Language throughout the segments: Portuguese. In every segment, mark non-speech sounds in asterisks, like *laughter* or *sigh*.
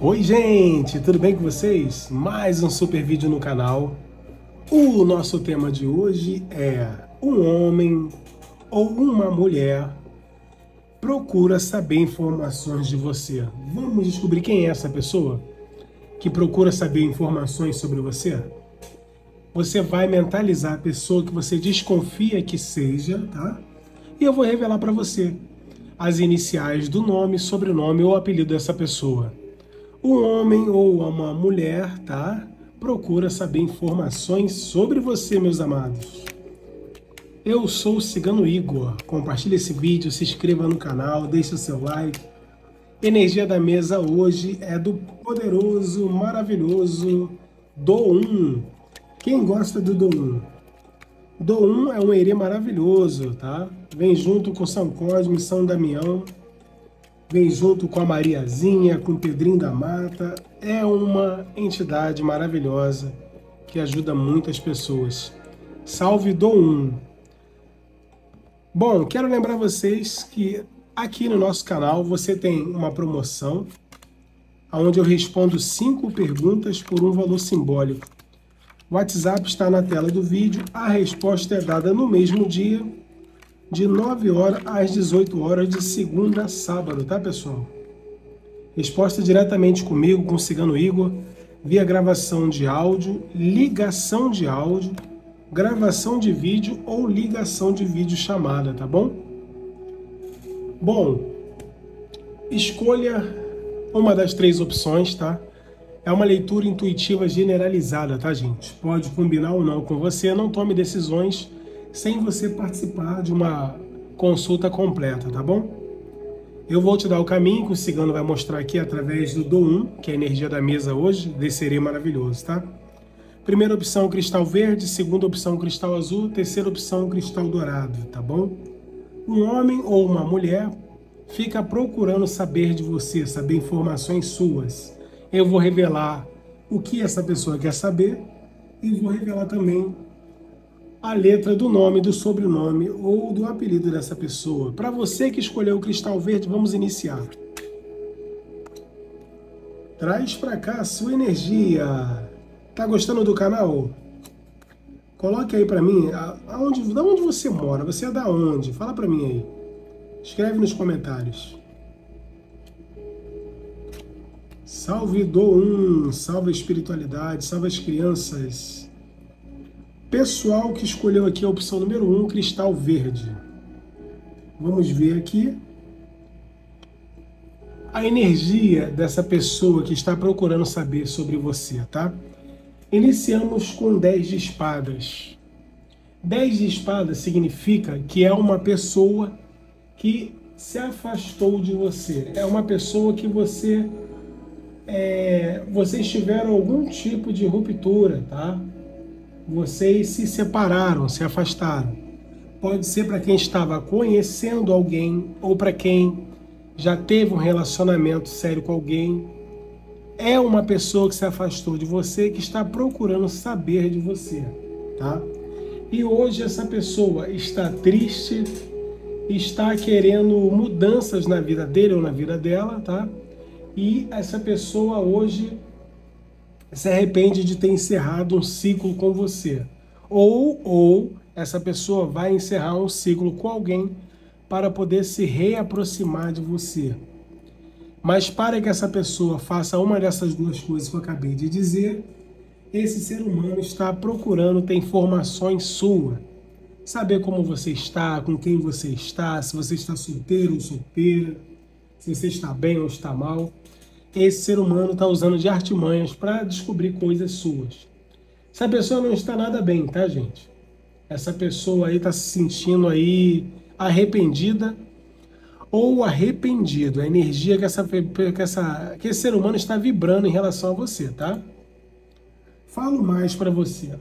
Oi gente, tudo bem com vocês? Mais um super vídeo no canal. O nosso tema de hoje é um homem ou uma mulher procura saber informações de você. Vamos descobrir quem é essa pessoa que procura saber informações sobre você? Você vai mentalizar a pessoa que você desconfia que seja, tá? E eu vou revelar para você as iniciais do nome, sobrenome ou apelido dessa pessoa. Um homem ou uma mulher, tá? Procura saber informações sobre você, meus amados. Eu sou o Cigano Igor. Compartilhe esse vídeo, se inscreva no canal, deixe o seu like. Energia da mesa hoje é do poderoso, maravilhoso Do1. Quem gosta do Do1? Do1 é um erê maravilhoso, tá? Vem junto com São Cosme, São Damião, vem junto com a Mariazinha, com o Pedrinho da Mata. É uma entidade maravilhosa que ajuda muitas pessoas. Salve do 1. Bom, quero lembrar vocês que aqui no nosso canal você tem uma promoção onde eu respondo cinco perguntas por um valor simbólico. O WhatsApp está na tela do vídeo, a resposta é dada no mesmo dia de 9 horas às 18 horas de segunda a sábado, tá pessoal? Resposta diretamente comigo, com o Cigano Igor, via gravação de áudio, ligação de áudio, gravação de vídeo ou ligação de vídeo chamada, tá bom? Bom, escolha uma das três opções, tá? É uma leitura intuitiva generalizada, tá, gente? Pode combinar ou não com você, não tome decisões sem você participar de uma consulta completa, tá bom? Eu vou te dar o caminho que o cigano vai mostrar aqui através do Do 1, que é a energia da mesa hoje, descerei maravilhoso, tá? Primeira opção, cristal verde. Segunda opção, cristal azul. Terceira opção, cristal dourado, tá bom? Um homem ou uma mulher fica procurando saber de você, saber informações suas. Eu vou revelar o que essa pessoa quer saber e vou revelar também a letra do nome, do sobrenome ou do apelido dessa pessoa. Para você que escolheu o cristal verde, vamos iniciar. Traz para cá a sua energia. Tá gostando do canal? Coloque aí para mim, aonde, da onde você mora? Você é da onde? Fala para mim aí. Escreve nos comentários. Salve do um, salve a espiritualidade, salve as crianças. Pessoal que escolheu aqui a opção número 1, um, cristal verde. Vamos ver aqui a energia dessa pessoa que está procurando saber sobre você, tá? Iniciamos com 10 de espadas. 10 de espadas significa que é uma pessoa que se afastou de você. É uma pessoa que você é, vocês tiveram algum tipo de ruptura, tá? Vocês se separaram, se afastaram. Pode ser para quem estava conhecendo alguém ou para quem já teve um relacionamento sério com alguém. É uma pessoa que se afastou de você que está procurando saber de você, tá? E hoje essa pessoa está triste, está querendo mudanças na vida dele ou na vida dela, tá? E essa pessoa hoje se arrepende de ter encerrado um ciclo com você. Ou, ou essa pessoa vai encerrar um ciclo com alguém para poder se reaproximar de você. Mas para que essa pessoa faça uma dessas duas coisas que eu acabei de dizer, esse ser humano está procurando ter informações suas. Saber como você está, com quem você está, se você está solteiro ou solteira, se você está bem ou está mal esse ser humano está usando de artimanhas para descobrir coisas suas. Essa pessoa não está nada bem, tá, gente? Essa pessoa aí está se sentindo aí arrependida ou arrependido. A energia que, essa, que, essa, que esse ser humano está vibrando em relação a você, tá? Falo mais para você.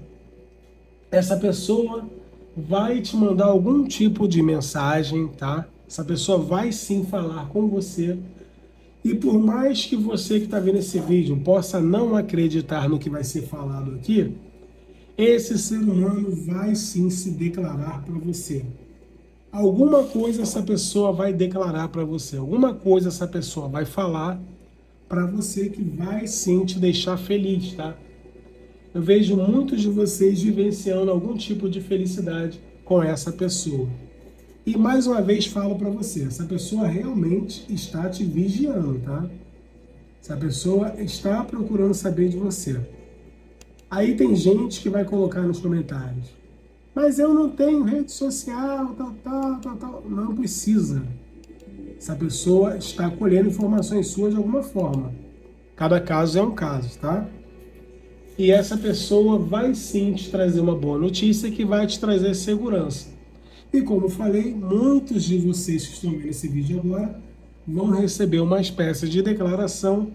Essa pessoa vai te mandar algum tipo de mensagem, tá? Essa pessoa vai sim falar com você e por mais que você que está vendo esse vídeo possa não acreditar no que vai ser falado aqui, esse ser humano vai sim se declarar para você. Alguma coisa essa pessoa vai declarar para você, alguma coisa essa pessoa vai falar para você que vai sim te deixar feliz, tá? Eu vejo muitos de vocês vivenciando algum tipo de felicidade com essa pessoa. E mais uma vez falo para você, essa pessoa realmente está te vigiando, tá? Essa pessoa está procurando saber de você. Aí tem gente que vai colocar nos comentários, mas eu não tenho rede social, tal, tal, tal, tal. Não precisa. Essa pessoa está colhendo informações suas de alguma forma. Cada caso é um caso, tá? E essa pessoa vai sim te trazer uma boa notícia que vai te trazer segurança. E como falei, muitos de vocês que estão vendo esse vídeo agora vão receber uma espécie de declaração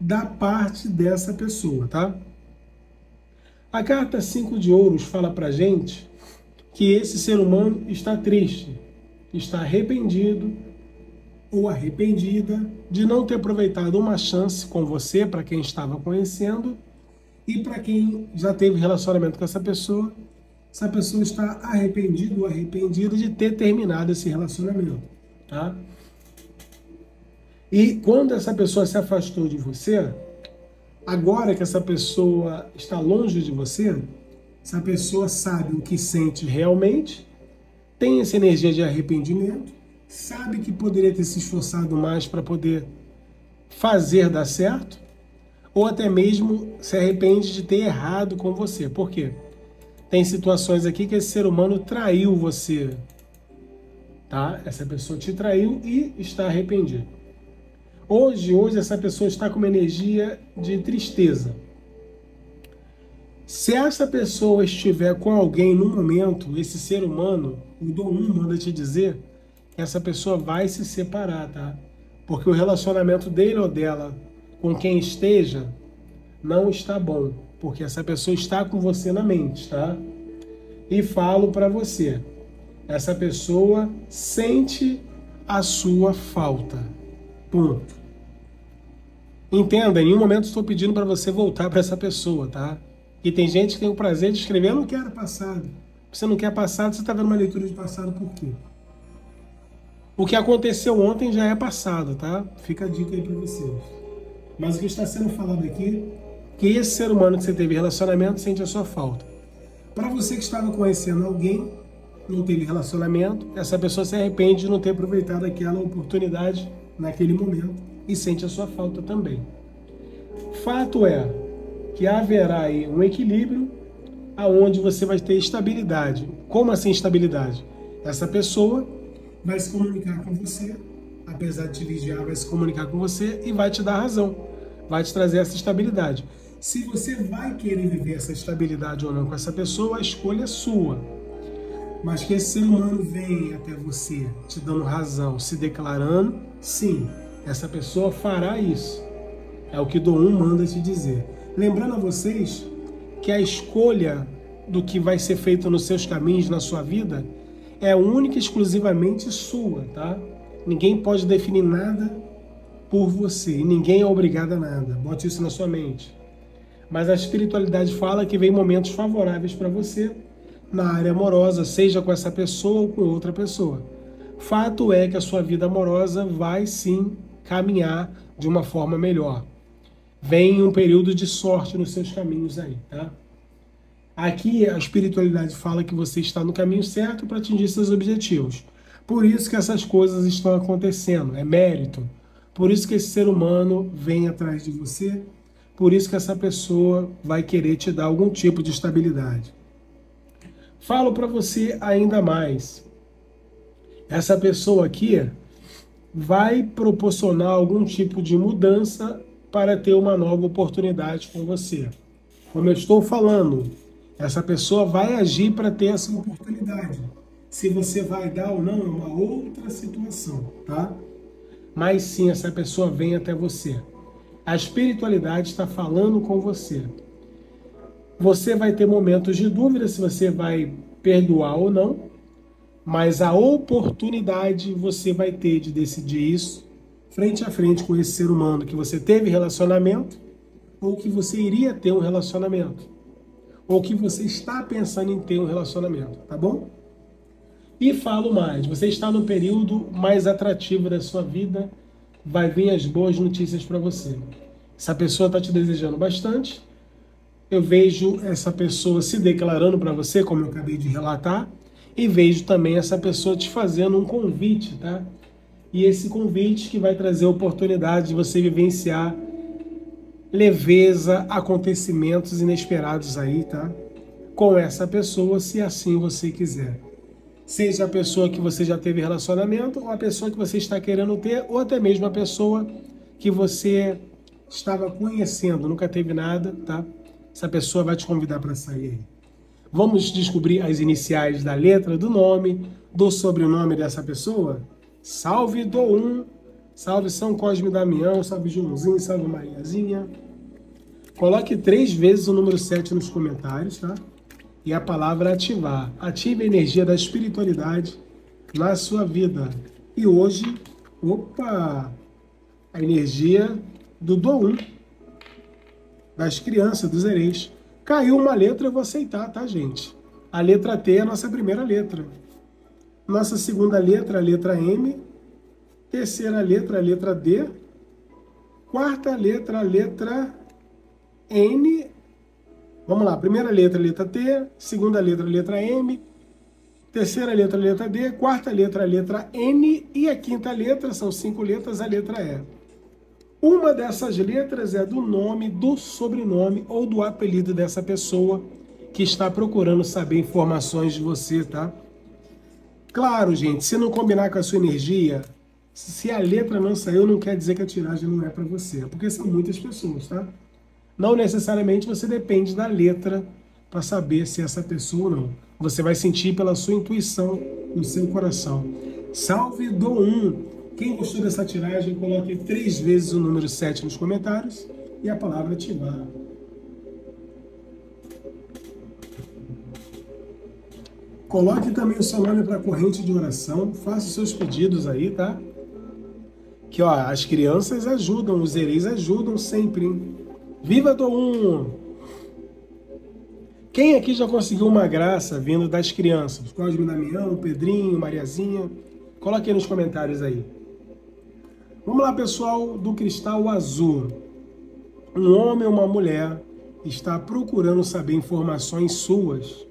da parte dessa pessoa, tá? A carta 5 de ouros fala pra gente que esse ser humano está triste, está arrependido ou arrependida de não ter aproveitado uma chance com você, para quem estava conhecendo, e para quem já teve relacionamento com essa pessoa essa pessoa está arrependido ou arrependida de ter terminado esse relacionamento, tá? E quando essa pessoa se afastou de você, agora que essa pessoa está longe de você, essa pessoa sabe o que sente realmente, tem essa energia de arrependimento, sabe que poderia ter se esforçado mais para poder fazer dar certo, ou até mesmo se arrepende de ter errado com você. Por quê? Tem situações aqui que esse ser humano traiu você. Tá? Essa pessoa te traiu e está arrependido. Hoje, hoje essa pessoa está com uma energia de tristeza. Se essa pessoa estiver com alguém no momento, esse ser humano, o Dom 1 manda te dizer essa pessoa vai se separar, tá? Porque o relacionamento dele ou dela com quem esteja não está bom porque essa pessoa está com você na mente, tá? E falo para você, essa pessoa sente a sua falta. Ponto. Entenda, em nenhum momento estou pedindo para você voltar para essa pessoa, tá? E tem gente que tem o prazer de escrever, eu não quero passado. Você não quer passado, você está vendo uma leitura de passado por quê? O que aconteceu ontem já é passado, tá? Fica a dica aí para vocês. Mas o que está sendo falado aqui que esse ser humano que você teve relacionamento sente a sua falta. Para você que estava conhecendo alguém, não teve relacionamento, essa pessoa se arrepende de não ter aproveitado aquela oportunidade naquele momento e sente a sua falta também. Fato é que haverá aí um equilíbrio aonde você vai ter estabilidade. Como assim estabilidade? Essa pessoa vai se comunicar com você, apesar de te vigiar, vai se comunicar com você e vai te dar razão, vai te trazer essa estabilidade. Se você vai querer viver essa estabilidade ou não com essa pessoa, a escolha é sua. Mas que esse ser humano venha até você te dando razão, se declarando, sim, essa pessoa fará isso. É o que Dom 1 manda te dizer. Lembrando a vocês que a escolha do que vai ser feito nos seus caminhos, na sua vida, é única e exclusivamente sua, tá? Ninguém pode definir nada por você e ninguém é obrigado a nada. Bote isso na sua mente mas a espiritualidade fala que vem momentos favoráveis para você na área amorosa, seja com essa pessoa ou com outra pessoa. Fato é que a sua vida amorosa vai sim caminhar de uma forma melhor. Vem um período de sorte nos seus caminhos aí, tá? Aqui a espiritualidade fala que você está no caminho certo para atingir seus objetivos. Por isso que essas coisas estão acontecendo, é mérito. Por isso que esse ser humano vem atrás de você por isso que essa pessoa vai querer te dar algum tipo de estabilidade. Falo para você ainda mais. Essa pessoa aqui vai proporcionar algum tipo de mudança para ter uma nova oportunidade com você. Como eu estou falando, essa pessoa vai agir para ter essa oportunidade. Se você vai dar ou não é uma outra situação, tá? Mas sim, essa pessoa vem até você. A espiritualidade está falando com você. Você vai ter momentos de dúvida se você vai perdoar ou não, mas a oportunidade você vai ter de decidir isso frente a frente com esse ser humano que você teve relacionamento ou que você iria ter um relacionamento ou que você está pensando em ter um relacionamento, tá bom? E falo mais, você está no período mais atrativo da sua vida vai vir as boas notícias para você. Essa pessoa está te desejando bastante. Eu vejo essa pessoa se declarando para você, como eu acabei de relatar, e vejo também essa pessoa te fazendo um convite, tá? E esse convite que vai trazer a oportunidade de você vivenciar leveza, acontecimentos inesperados aí, tá? Com essa pessoa, se assim você quiser. Seja a pessoa que você já teve relacionamento, ou a pessoa que você está querendo ter, ou até mesmo a pessoa que você estava conhecendo, nunca teve nada, tá? Essa pessoa vai te convidar para sair. Vamos descobrir as iniciais da letra, do nome, do sobrenome dessa pessoa? Salve do um, salve São Cosme Damião, salve Joãozinho, salve Mariazinha. Coloque três vezes o número 7 nos comentários, tá? E a palavra ativar. Ative a energia da espiritualidade na sua vida. E hoje, opa, a energia do Doum, das crianças, dos hereis. Caiu uma letra, eu vou aceitar, tá, gente? A letra T é a nossa primeira letra. Nossa segunda letra, a letra M. Terceira letra, a letra D. Quarta letra, a letra N Vamos lá, primeira letra, letra T, segunda letra, letra M, terceira letra, letra D, quarta letra, letra N e a quinta letra, são cinco letras, a letra E. Uma dessas letras é do nome, do sobrenome ou do apelido dessa pessoa que está procurando saber informações de você, tá? Claro, gente, se não combinar com a sua energia, se a letra não saiu, não quer dizer que a tiragem não é para você, porque são muitas pessoas, tá? Não necessariamente você depende da letra para saber se essa pessoa ou não. Você vai sentir pela sua intuição no seu coração. Salve do 1. Quem gostou dessa tiragem, coloque três vezes o número 7 nos comentários e a palavra ativar. Coloque também o seu nome para a corrente de oração. Faça os seus pedidos aí, tá? Que ó, as crianças ajudam, os hereis ajudam sempre. Hein? Viva do um! Quem aqui já conseguiu uma graça vindo das crianças? Cosme Damião, Pedrinho, Mariazinha? Coloque aí nos comentários aí. Vamos lá, pessoal, do cristal azul. Um homem ou uma mulher está procurando saber informações suas.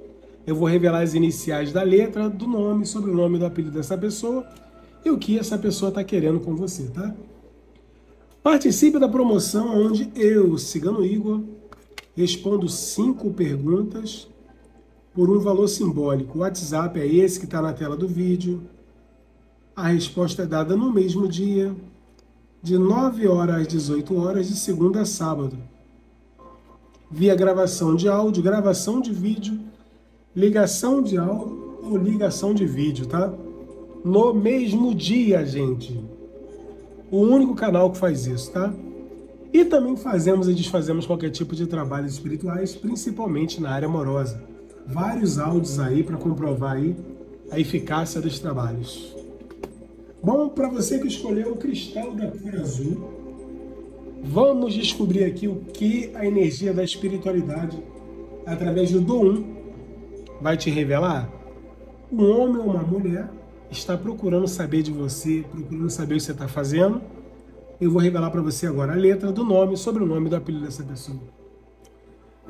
Eu vou revelar as iniciais da letra, do nome, sobrenome do apelido dessa pessoa e o que essa pessoa está querendo com você, tá? Participe da promoção onde eu, Cigano Igor, respondo cinco perguntas por um valor simbólico. O WhatsApp é esse que está na tela do vídeo. A resposta é dada no mesmo dia, de 9 horas às 18 horas, de segunda a sábado. Via gravação de áudio, gravação de vídeo, ligação de áudio ou ligação de vídeo, tá? No mesmo dia, gente o único canal que faz isso, tá? E também fazemos e desfazemos qualquer tipo de trabalhos espirituais, principalmente na área amorosa. Vários áudios aí para comprovar aí a eficácia dos trabalhos. Bom, para você que escolheu o cristal da cor azul, vamos descobrir aqui o que a energia da espiritualidade, através do Dom, vai te revelar. Um homem ou uma mulher está procurando saber de você, procurando saber o que você está fazendo, eu vou revelar para você agora a letra do nome, sobrenome do apelido dessa pessoa.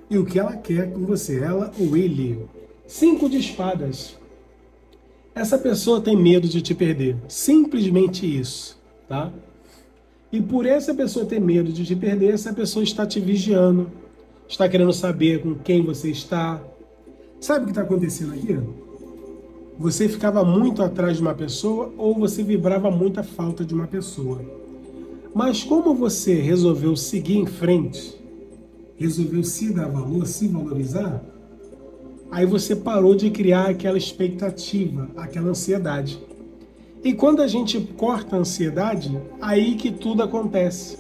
E o que ela quer com você, ela ou ele. Cinco de espadas. Essa pessoa tem medo de te perder. Simplesmente isso, tá? E por essa pessoa ter medo de te perder, essa pessoa está te vigiando, está querendo saber com quem você está. Sabe o que está acontecendo aqui? Você ficava muito atrás de uma pessoa ou você vibrava muito a falta de uma pessoa. Mas como você resolveu seguir em frente, resolveu se dar valor, se valorizar, aí você parou de criar aquela expectativa, aquela ansiedade. E quando a gente corta a ansiedade, aí que tudo acontece.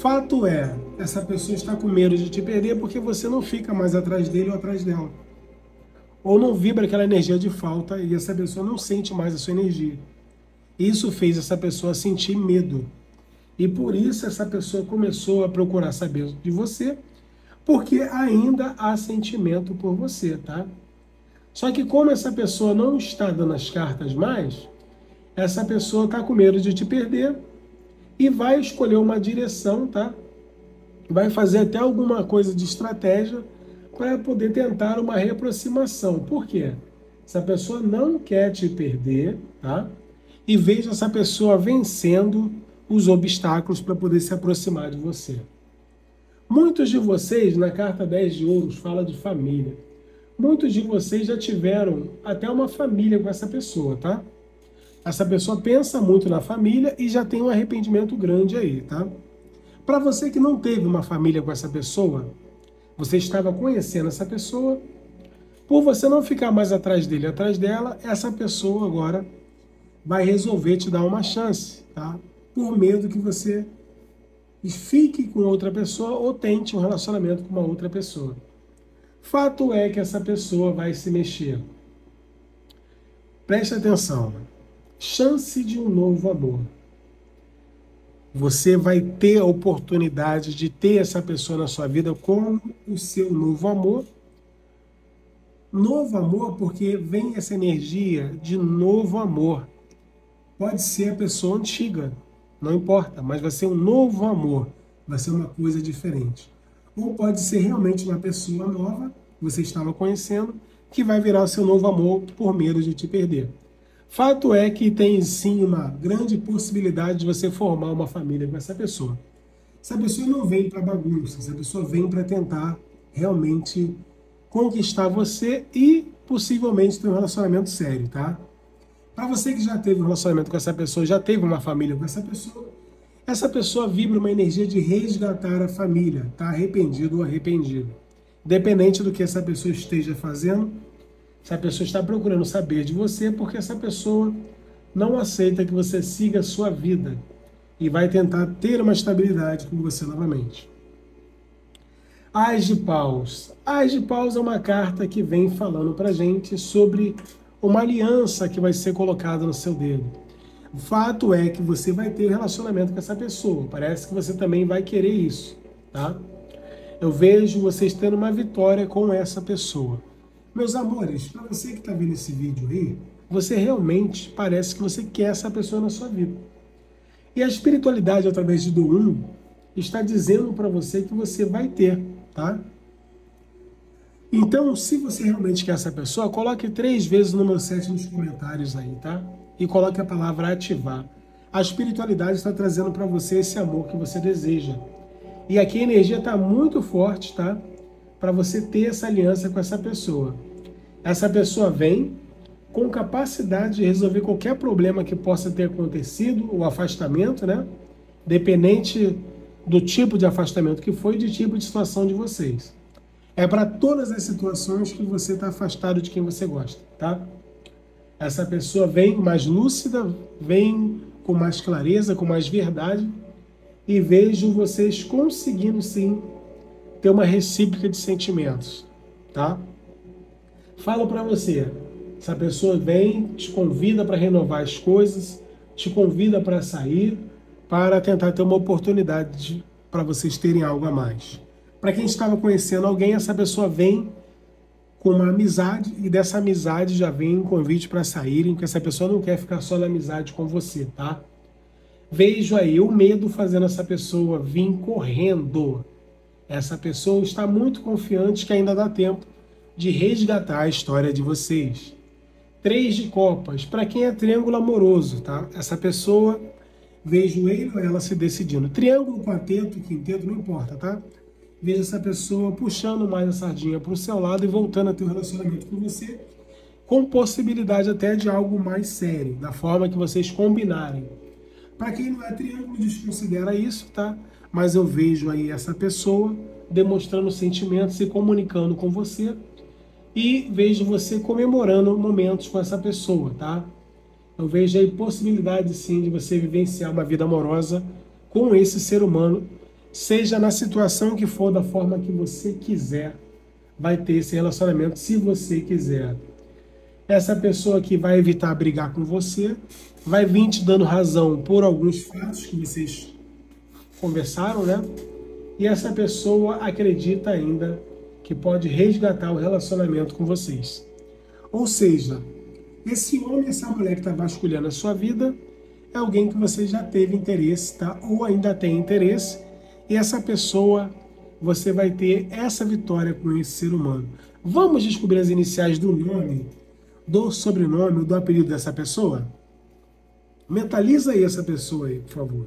Fato é, essa pessoa está com medo de te perder porque você não fica mais atrás dele ou atrás dela ou não vibra aquela energia de falta e essa pessoa não sente mais a sua energia. Isso fez essa pessoa sentir medo. E por isso essa pessoa começou a procurar saber de você, porque ainda há sentimento por você, tá? Só que como essa pessoa não está dando as cartas mais, essa pessoa está com medo de te perder e vai escolher uma direção, tá? Vai fazer até alguma coisa de estratégia para poder tentar uma reaproximação. Por quê? Essa pessoa não quer te perder, tá? E veja essa pessoa vencendo os obstáculos para poder se aproximar de você. Muitos de vocês, na carta 10 de ouros, fala de família. Muitos de vocês já tiveram até uma família com essa pessoa, tá? Essa pessoa pensa muito na família e já tem um arrependimento grande aí, tá? Para você que não teve uma família com essa pessoa, você estava conhecendo essa pessoa, por você não ficar mais atrás dele, atrás dela, essa pessoa agora vai resolver te dar uma chance, tá? Por medo que você fique com outra pessoa ou tente um relacionamento com uma outra pessoa. Fato é que essa pessoa vai se mexer. Preste atenção. Chance de um novo amor. Você vai ter a oportunidade de ter essa pessoa na sua vida como o seu novo amor. Novo amor porque vem essa energia de novo amor. Pode ser a pessoa antiga, não importa, mas vai ser um novo amor, vai ser uma coisa diferente. Ou pode ser realmente uma pessoa nova, que você estava conhecendo, que vai virar o seu novo amor por medo de te perder. Fato é que tem sim uma grande possibilidade de você formar uma família com essa pessoa. Essa pessoa não vem para bagunça, essa pessoa vem para tentar realmente conquistar você e possivelmente ter um relacionamento sério, tá? Para você que já teve um relacionamento com essa pessoa, já teve uma família com essa pessoa, essa pessoa vibra uma energia de resgatar a família, tá arrependido ou arrependido. Dependente do que essa pessoa esteja fazendo, essa pessoa está procurando saber de você porque essa pessoa não aceita que você siga a sua vida e vai tentar ter uma estabilidade com você novamente. Ais de Paus. Ais de Paus é uma carta que vem falando para gente sobre uma aliança que vai ser colocada no seu dedo. O fato é que você vai ter relacionamento com essa pessoa. Parece que você também vai querer isso, tá? Eu vejo vocês tendo uma vitória com essa pessoa. Meus amores, para você que está vendo esse vídeo aí, você realmente parece que você quer essa pessoa na sua vida. E a espiritualidade, através do 1, está dizendo para você que você vai ter, tá? Então, se você realmente quer essa pessoa, coloque três vezes o número 7 nos comentários aí, tá? E coloque a palavra ativar. A espiritualidade está trazendo para você esse amor que você deseja. E aqui a energia está muito forte, tá? Para você ter essa aliança com essa pessoa. Essa pessoa vem com capacidade de resolver qualquer problema que possa ter acontecido, o afastamento, né? Dependente do tipo de afastamento que foi, de tipo de situação de vocês. É para todas as situações que você está afastado de quem você gosta, tá? Essa pessoa vem mais lúcida, vem com mais clareza, com mais verdade, e vejo vocês conseguindo sim ter uma recíproca de sentimentos, tá? Falo para você, essa pessoa vem, te convida para renovar as coisas, te convida para sair, para tentar ter uma oportunidade para vocês terem algo a mais. Para quem estava conhecendo alguém, essa pessoa vem com uma amizade e dessa amizade já vem um convite para saírem, porque essa pessoa não quer ficar só na amizade com você, tá? Vejo aí o medo fazendo essa pessoa vir correndo. Essa pessoa está muito confiante que ainda dá tempo de resgatar a história de vocês. Três de copas, para quem é triângulo amoroso, tá? Essa pessoa, vejo ele ou ela se decidindo. Triângulo, quarteto, quinteto, não importa, tá? veja essa pessoa puxando mais a sardinha para o seu lado e voltando a ter um relacionamento com você, com possibilidade até de algo mais sério, da forma que vocês combinarem. Para quem não é triângulo, desconsidera isso, tá? Mas eu vejo aí essa pessoa demonstrando sentimentos, se comunicando com você e vejo você comemorando momentos com essa pessoa, tá? Eu vejo aí possibilidade sim de você vivenciar uma vida amorosa com esse ser humano seja na situação que for, da forma que você quiser, vai ter esse relacionamento se você quiser. Essa pessoa que vai evitar brigar com você, vai vir te dando razão por alguns fatos que vocês conversaram, né? E essa pessoa acredita ainda que pode resgatar o relacionamento com vocês. Ou seja, esse homem, essa mulher que está vasculhando a sua vida, é alguém que você já teve interesse, tá? Ou ainda tem interesse, e essa pessoa você vai ter essa vitória com esse ser humano. Vamos descobrir as iniciais do nome, do sobrenome, do apelido dessa pessoa? Mentaliza aí essa pessoa aí, por favor.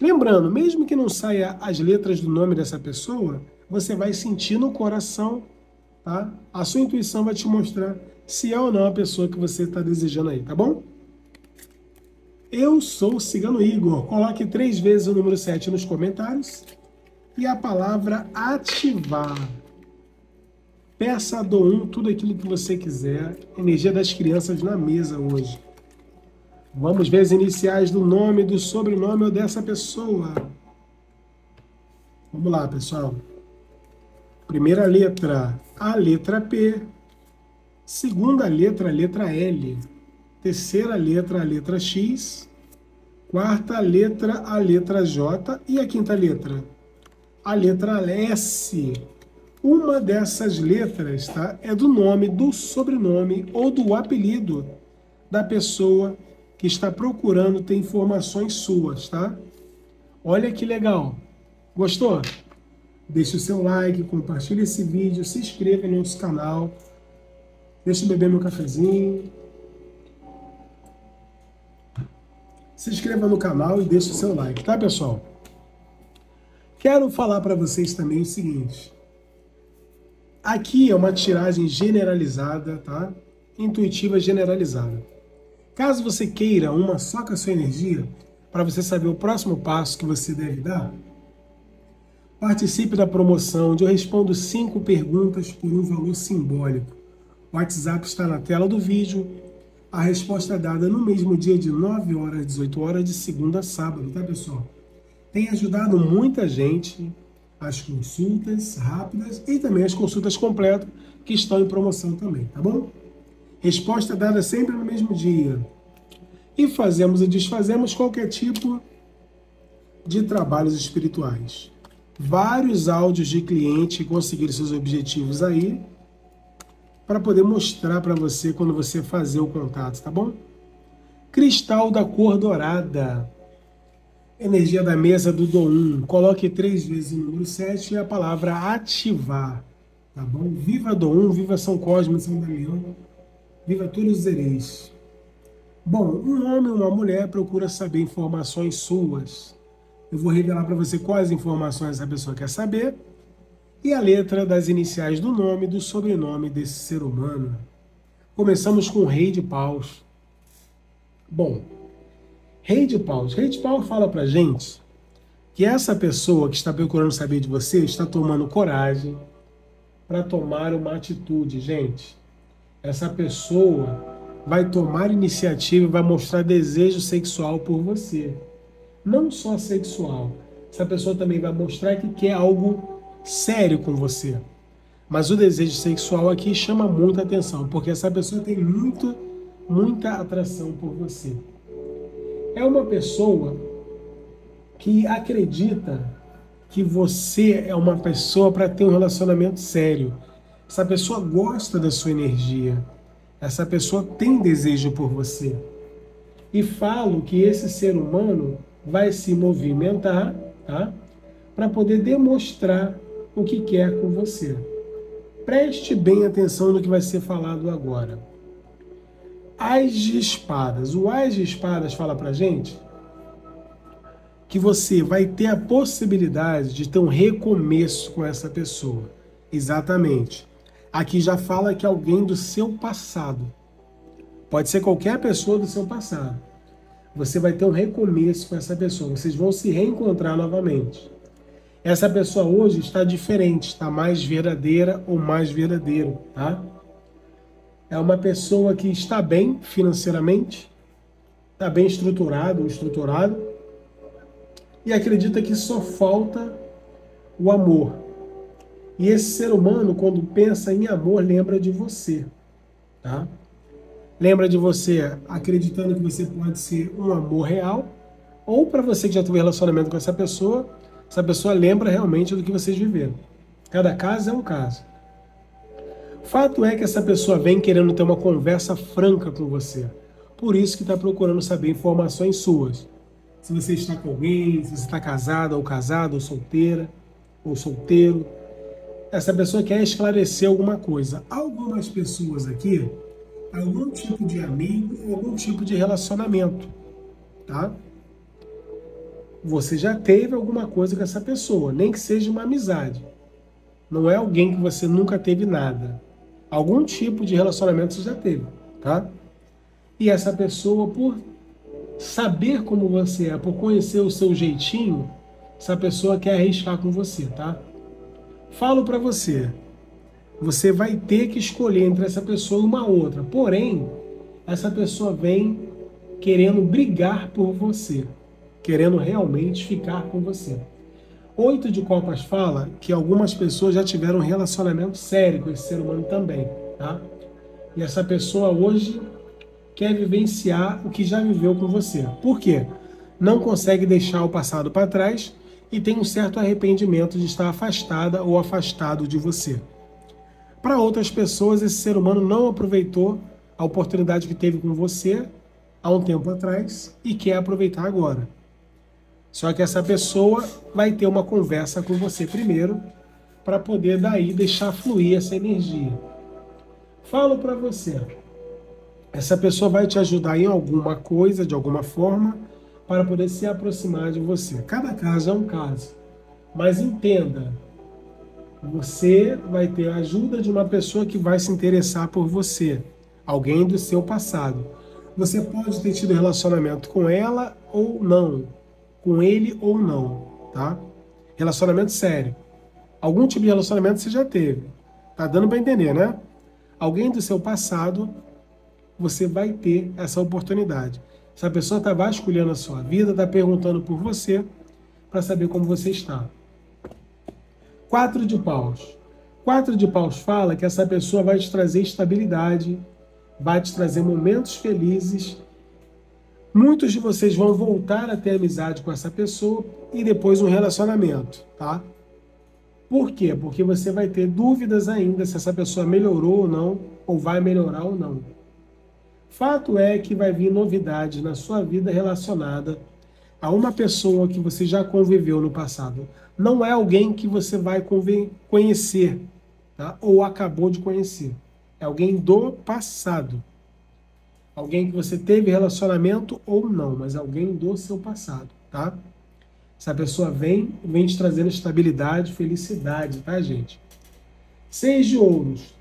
Lembrando, mesmo que não saia as letras do nome dessa pessoa, você vai sentir no coração, tá? A sua intuição vai te mostrar se é ou não a pessoa que você está desejando aí, tá bom? Eu sou o Cigano Igor. Coloque três vezes o número 7 nos comentários e a palavra ativar. Peça do um tudo aquilo que você quiser. Energia das crianças na mesa hoje. Vamos ver as iniciais do nome, do sobrenome dessa pessoa. Vamos lá, pessoal. Primeira letra, a letra P. Segunda letra, a letra L. Terceira letra, a letra X. Quarta letra, a letra J. E a quinta letra? A letra S. Uma dessas letras tá, é do nome, do sobrenome ou do apelido da pessoa que está procurando ter informações suas, tá? Olha que legal. Gostou? Deixe o seu like, compartilhe esse vídeo, se inscreva no nosso canal. Deixa eu beber meu cafezinho. Se inscreva no canal e deixe o seu like, tá, pessoal? Quero falar para vocês também o seguinte. Aqui é uma tiragem generalizada, tá? Intuitiva generalizada. Caso você queira uma só com a sua energia, para você saber o próximo passo que você deve dar, participe da promoção onde eu respondo cinco perguntas por um valor simbólico. O WhatsApp está na tela do vídeo. A resposta é dada no mesmo dia de 9 horas às 18 horas, de segunda a sábado, tá pessoal? Tem ajudado muita gente as consultas rápidas e também as consultas completas que estão em promoção também, tá bom? Resposta dada sempre no mesmo dia. E fazemos e desfazemos qualquer tipo de trabalhos espirituais. Vários áudios de cliente que conseguiram seus objetivos aí para poder mostrar para você quando você fazer o contato, tá bom? Cristal da cor dourada. Energia da mesa do Dom 1. Coloque três vezes o número 7 e a palavra ativar. Tá bom? Viva Dom 1, viva São Cosme, São Damião Viva todos os ereis. Bom, um homem ou uma mulher procura saber informações suas. Eu vou revelar para você quais informações essa pessoa quer saber e a letra das iniciais do nome e do sobrenome desse ser humano. Começamos com o Rei de Paus. Bom, Rei de Paus. Rei de Paus fala para gente que essa pessoa que está procurando saber de você está tomando coragem para tomar uma atitude, gente essa pessoa vai tomar iniciativa e vai mostrar desejo sexual por você. Não só sexual. Essa pessoa também vai mostrar que quer algo sério com você. Mas o desejo sexual aqui chama muita atenção, porque essa pessoa tem muito, muita atração por você. É uma pessoa que acredita que você é uma pessoa para ter um relacionamento sério essa pessoa gosta da sua energia. Essa pessoa tem desejo por você. E falo que esse ser humano vai se movimentar, tá? Para poder demonstrar o que quer com você. Preste bem atenção no que vai ser falado agora. As de espadas. O As de espadas fala pra gente que você vai ter a possibilidade de ter um recomeço com essa pessoa. Exatamente. Aqui já fala que alguém do seu passado. Pode ser qualquer pessoa do seu passado. Você vai ter um recomeço com essa pessoa. Vocês vão se reencontrar novamente. Essa pessoa hoje está diferente, está mais verdadeira ou mais verdadeiro, tá? É uma pessoa que está bem financeiramente, está bem estruturado ou estruturado e acredita que só falta o amor, e esse ser humano, quando pensa em amor, lembra de você, tá? Lembra de você acreditando que você pode ser um amor real, ou para você que já teve relacionamento com essa pessoa, essa pessoa lembra realmente do que vocês viveram. Cada caso é um caso. Fato é que essa pessoa vem querendo ter uma conversa franca com você, por isso que está procurando saber informações suas. Se você está com alguém, se você está casado ou casado, ou solteira, ou solteiro. Essa pessoa quer esclarecer alguma coisa. Algumas pessoas aqui, algum tipo de amigo, algum tipo de relacionamento, tá? Você já teve alguma coisa com essa pessoa, nem que seja uma amizade. Não é alguém que você nunca teve nada. Algum tipo de relacionamento você já teve, tá? E essa pessoa, por saber como você é, por conhecer o seu jeitinho, essa pessoa quer arriscar com você, tá? Falo para você, você vai ter que escolher entre essa pessoa e uma outra. Porém, essa pessoa vem querendo brigar por você, querendo realmente ficar com você. Oito de Copas fala que algumas pessoas já tiveram um relacionamento sério com esse ser humano também, tá? E essa pessoa hoje quer vivenciar o que já viveu com você. Por quê? Não consegue deixar o passado para trás e tem um certo arrependimento de estar afastada ou afastado de você. Para outras pessoas, esse ser humano não aproveitou a oportunidade que teve com você há um tempo atrás e quer aproveitar agora. Só que essa pessoa vai ter uma conversa com você primeiro para poder daí deixar fluir essa energia. Falo para você, essa pessoa vai te ajudar em alguma coisa, de alguma forma, para poder se aproximar de você. Cada caso é um caso. Mas entenda, você vai ter a ajuda de uma pessoa que vai se interessar por você, alguém do seu passado. Você pode ter tido relacionamento com ela ou não, com ele ou não, tá? Relacionamento sério. Algum tipo de relacionamento você já teve. Tá dando para entender, né? Alguém do seu passado você vai ter essa oportunidade. Essa pessoa está vasculhando a sua vida, está perguntando por você para saber como você está. Quatro de paus. Quatro de paus fala que essa pessoa vai te trazer estabilidade, vai te trazer momentos felizes. Muitos de vocês vão voltar a ter amizade com essa pessoa e depois um relacionamento, tá? Por quê? Porque você vai ter dúvidas ainda se essa pessoa melhorou ou não, ou vai melhorar ou não. Fato é que vai vir novidade na sua vida relacionada a uma pessoa que você já conviveu no passado. Não é alguém que você vai conhecer, tá? ou acabou de conhecer. É alguém do passado. Alguém que você teve relacionamento ou não, mas alguém do seu passado, tá? Essa pessoa vem, vem te trazendo estabilidade, felicidade, tá, gente? Seis de ouros.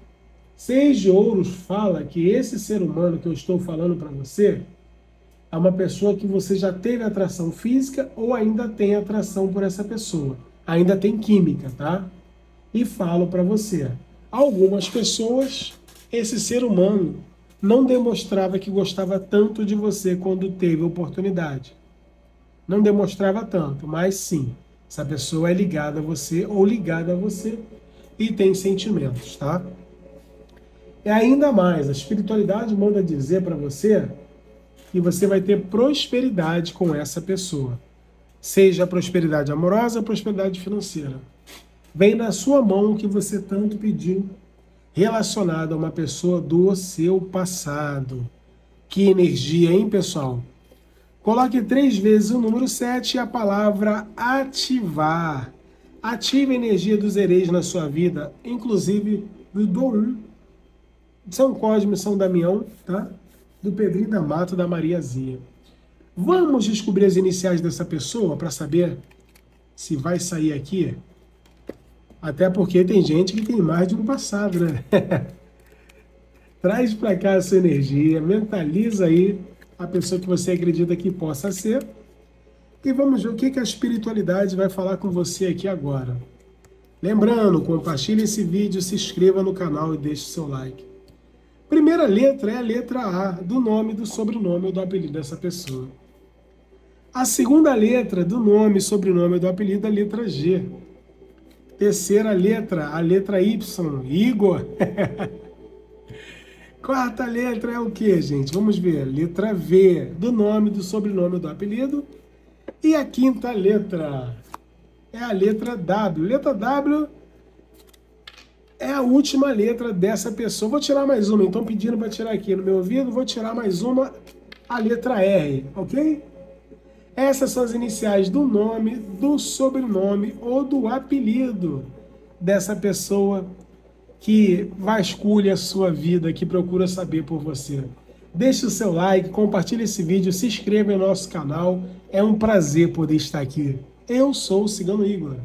Seis de ouros fala que esse ser humano que eu estou falando para você é uma pessoa que você já teve atração física ou ainda tem atração por essa pessoa. Ainda tem química, tá? E falo para você, algumas pessoas, esse ser humano não demonstrava que gostava tanto de você quando teve oportunidade. Não demonstrava tanto, mas sim, essa pessoa é ligada a você ou ligada a você e tem sentimentos, tá? É ainda mais, a espiritualidade manda dizer para você que você vai ter prosperidade com essa pessoa. Seja prosperidade amorosa, prosperidade financeira. Vem na sua mão o que você tanto pediu, relacionado a uma pessoa do seu passado. Que energia, hein, pessoal? Coloque três vezes o número 7 e a palavra ativar. Ative a energia dos hereis na sua vida, inclusive do Dom são Cosme e São Damião, tá? Do Pedrinho da Mato, da Mariazinha. Vamos descobrir as iniciais dessa pessoa para saber se vai sair aqui? Até porque tem gente que tem mais de um passado, né? *laughs* Traz para cá a sua energia, mentaliza aí a pessoa que você acredita que possa ser. E vamos ver o que a espiritualidade vai falar com você aqui agora. Lembrando, compartilhe esse vídeo, se inscreva no canal e deixe seu like. Primeira letra é a letra A do nome, do sobrenome ou do apelido dessa pessoa. A segunda letra do nome, sobrenome ou do apelido é a letra G. Terceira letra, a letra Y, Igor. *laughs* Quarta letra é o que, gente? Vamos ver. Letra V, do nome, do sobrenome ou do apelido. E a quinta letra é a letra W. Letra W é a última letra dessa pessoa. Vou tirar mais uma, então pedindo para tirar aqui no meu ouvido, vou tirar mais uma a letra R, ok? Essas são as iniciais do nome, do sobrenome ou do apelido dessa pessoa que vasculha a sua vida, que procura saber por você. Deixe o seu like, compartilhe esse vídeo, se inscreva em nosso canal. É um prazer poder estar aqui. Eu sou o Cigano Igor.